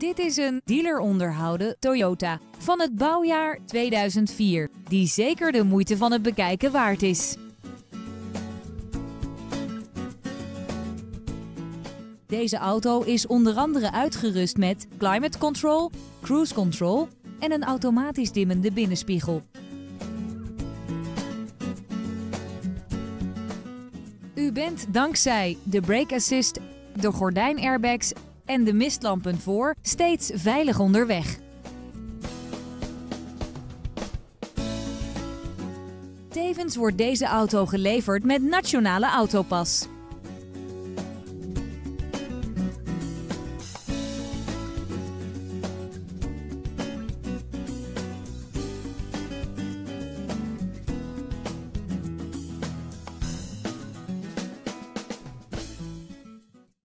Dit is een dealer onderhouden Toyota van het bouwjaar 2004, die zeker de moeite van het bekijken waard is. Deze auto is onder andere uitgerust met climate control, cruise control en een automatisch dimmende binnenspiegel. U bent dankzij de brake assist, de gordijnairbags en de mistlampen voor steeds veilig onderweg. Tevens wordt deze auto geleverd met Nationale Autopas.